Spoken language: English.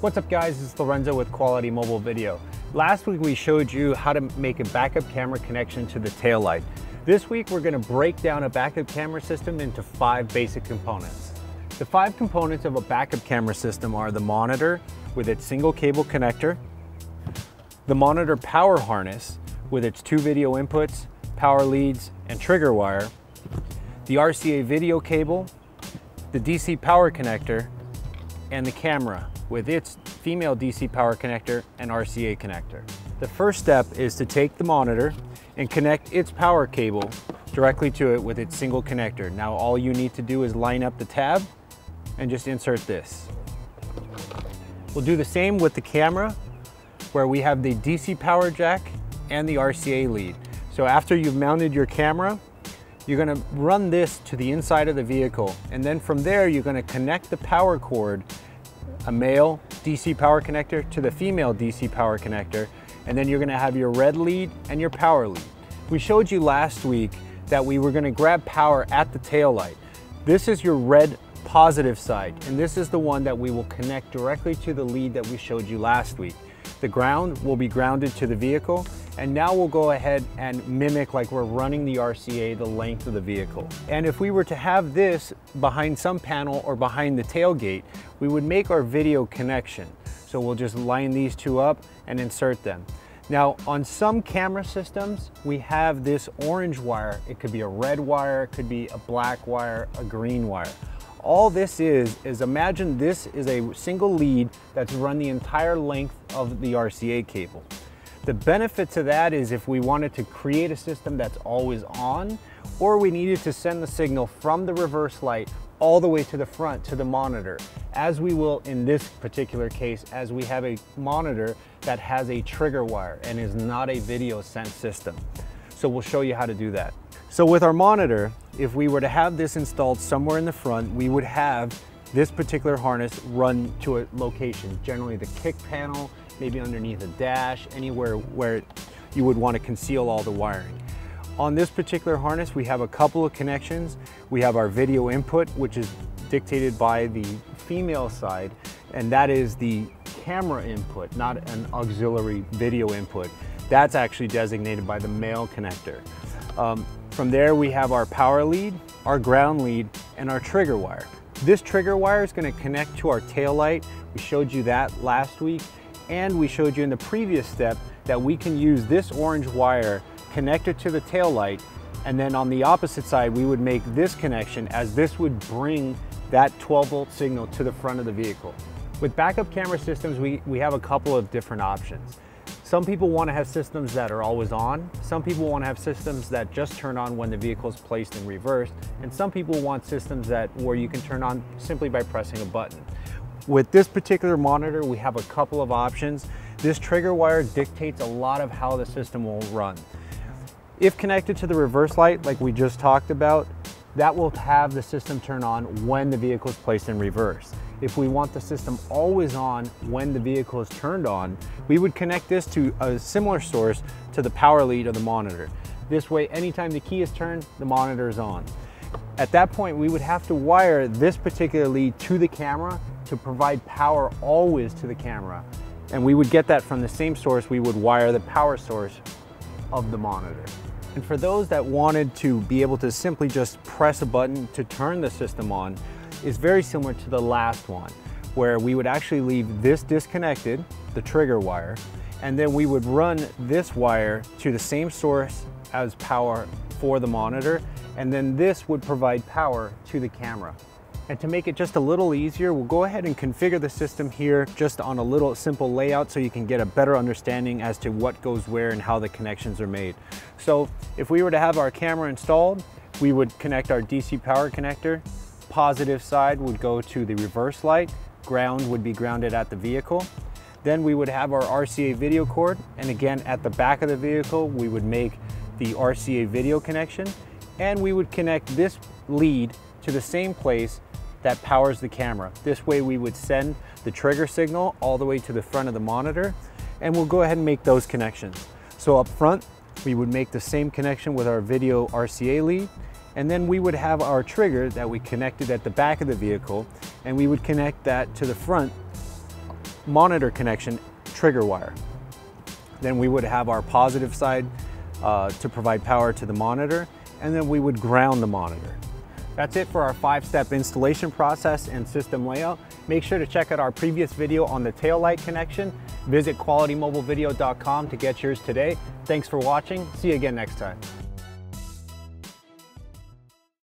What's up guys, it's Lorenzo with Quality Mobile Video. Last week we showed you how to make a backup camera connection to the tail light. This week we're gonna break down a backup camera system into five basic components. The five components of a backup camera system are the monitor with its single cable connector, the monitor power harness with its two video inputs, power leads, and trigger wire, the RCA video cable, the DC power connector, and the camera with its female DC power connector and RCA connector. The first step is to take the monitor and connect its power cable directly to it with its single connector. Now all you need to do is line up the tab and just insert this. We'll do the same with the camera where we have the DC power jack and the RCA lead. So after you've mounted your camera, you're gonna run this to the inside of the vehicle. And then from there, you're gonna connect the power cord a male DC power connector to the female DC power connector, and then you're gonna have your red lead and your power lead. We showed you last week that we were gonna grab power at the tail light. This is your red positive side, and this is the one that we will connect directly to the lead that we showed you last week. The ground will be grounded to the vehicle, and now we'll go ahead and mimic like we're running the RCA the length of the vehicle. And if we were to have this behind some panel or behind the tailgate, we would make our video connection. So we'll just line these two up and insert them. Now on some camera systems, we have this orange wire. It could be a red wire, it could be a black wire, a green wire. All this is, is imagine this is a single lead that's run the entire length of the RCA cable. The benefit to that is if we wanted to create a system that's always on, or we needed to send the signal from the reverse light all the way to the front to the monitor, as we will in this particular case, as we have a monitor that has a trigger wire and is not a video sense system. So we'll show you how to do that. So with our monitor, if we were to have this installed somewhere in the front, we would have this particular harness run to a location, generally the kick panel, maybe underneath a dash, anywhere where you would want to conceal all the wiring. On this particular harness, we have a couple of connections. We have our video input, which is dictated by the female side, and that is the camera input, not an auxiliary video input. That's actually designated by the male connector. Um, from there, we have our power lead, our ground lead, and our trigger wire. This trigger wire is gonna connect to our tail light. We showed you that last week, and we showed you in the previous step that we can use this orange wire connected to the tail light, and then on the opposite side, we would make this connection as this would bring that 12 volt signal to the front of the vehicle. With backup camera systems, we, we have a couple of different options. Some people want to have systems that are always on. Some people want to have systems that just turn on when the vehicle is placed in reverse. And some people want systems that where you can turn on simply by pressing a button. With this particular monitor, we have a couple of options. This trigger wire dictates a lot of how the system will run. If connected to the reverse light, like we just talked about, that will have the system turn on when the vehicle is placed in reverse. If we want the system always on when the vehicle is turned on, we would connect this to a similar source to the power lead of the monitor. This way, anytime the key is turned, the monitor is on. At that point, we would have to wire this particular lead to the camera to provide power always to the camera. And we would get that from the same source we would wire the power source of the monitor. And for those that wanted to be able to simply just press a button to turn the system on, is very similar to the last one, where we would actually leave this disconnected, the trigger wire, and then we would run this wire to the same source as power for the monitor, and then this would provide power to the camera. And to make it just a little easier, we'll go ahead and configure the system here just on a little simple layout so you can get a better understanding as to what goes where and how the connections are made. So if we were to have our camera installed, we would connect our DC power connector positive side would go to the reverse light, ground would be grounded at the vehicle. Then we would have our RCA video cord, and again at the back of the vehicle we would make the RCA video connection, and we would connect this lead to the same place that powers the camera. This way we would send the trigger signal all the way to the front of the monitor, and we'll go ahead and make those connections. So up front, we would make the same connection with our video RCA lead, and then we would have our trigger that we connected at the back of the vehicle and we would connect that to the front monitor connection trigger wire. Then we would have our positive side uh, to provide power to the monitor, and then we would ground the monitor. That's it for our five-step installation process and system layout. Make sure to check out our previous video on the tail light connection. Visit qualitymobilevideo.com to get yours today. Thanks for watching. See you again next time.